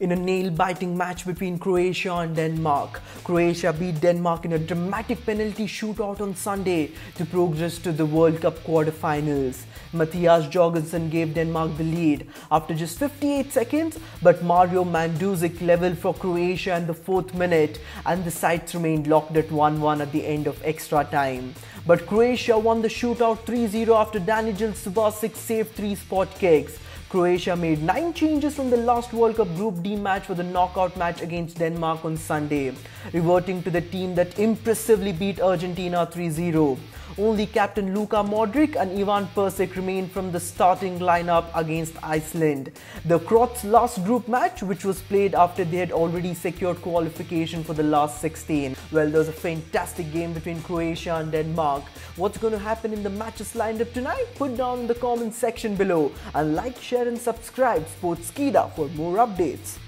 in a nail-biting match between Croatia and Denmark. Croatia beat Denmark in a dramatic penalty shootout on Sunday to progress to the World Cup quarter-finals. Mathias Jorgensen gave Denmark the lead after just 58 seconds, but Mario Mandzukic leveled for Croatia in the fourth minute and the sides remained locked at 1-1 at the end of extra time. But Croatia won the shootout 3-0 after Danijel Subasic saved three spot kicks. Croatia made 9 changes from the last World Cup Group D match for the knockout match against Denmark on Sunday, reverting to the team that impressively beat Argentina 3-0. Only captain Luka Modric and Ivan Perisic remained from the starting lineup against Iceland. The Croats' last group match, which was played after they had already secured qualification for the last 16. Well, there was a fantastic game between Croatia and Denmark. What's going to happen in the matches lined up tonight? Put down in the comment section below and like, share and subscribe Sportskeeda for more updates.